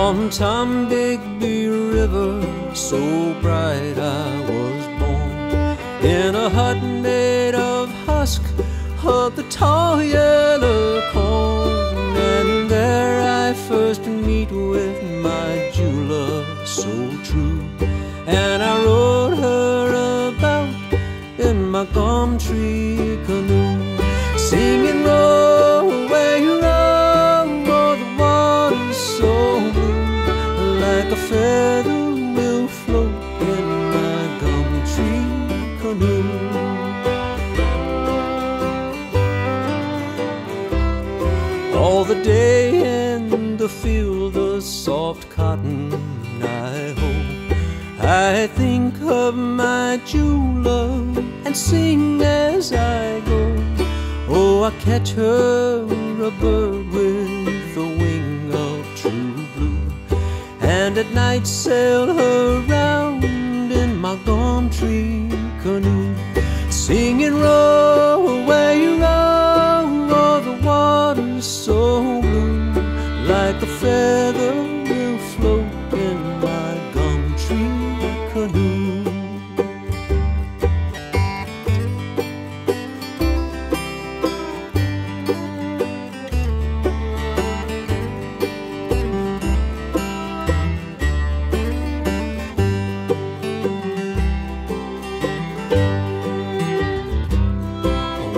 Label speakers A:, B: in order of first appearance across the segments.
A: on Tombigbee River, so bright I was born. In a hut made of husk of the tall yellow corn, and there I first meet with my Jew love so true, and I rode canoe. All the day in the field of soft cotton I hoe. I think of my Jew love and sing as I go. Oh, I catch her a bird with a wing of true blue, and at night sail her round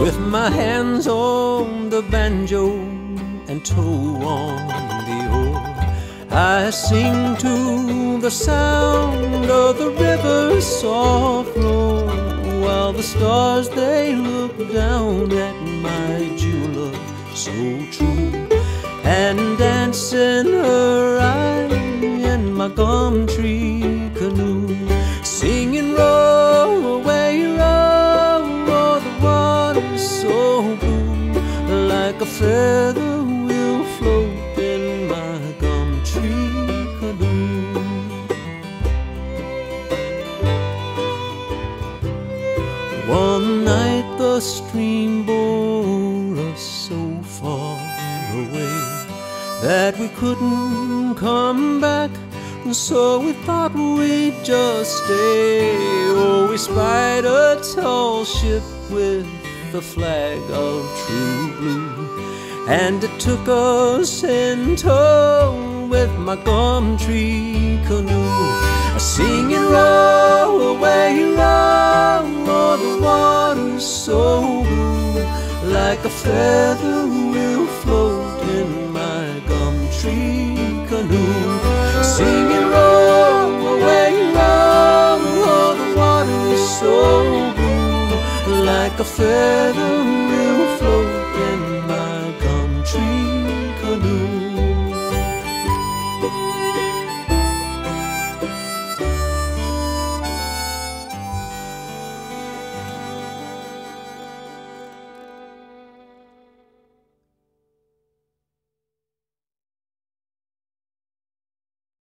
A: With my hands on the banjo and toe on the oar, I sing to the sound of the river's soft roar, while the stars they look down at my Jew love so true, and dance in her eye in my gum tree feather will float in my gum tree canoe. One night the stream bore us so far away that we couldn't come back. So we thought we'd just stay. Oh, we spied a tall ship with the flag of true blue. And it took us in tow with my gum tree canoe. Singing row away row, oh the water's so blue, like a feather will float in my gum tree canoe. Singing row away row, oh the water's so blue, like a feather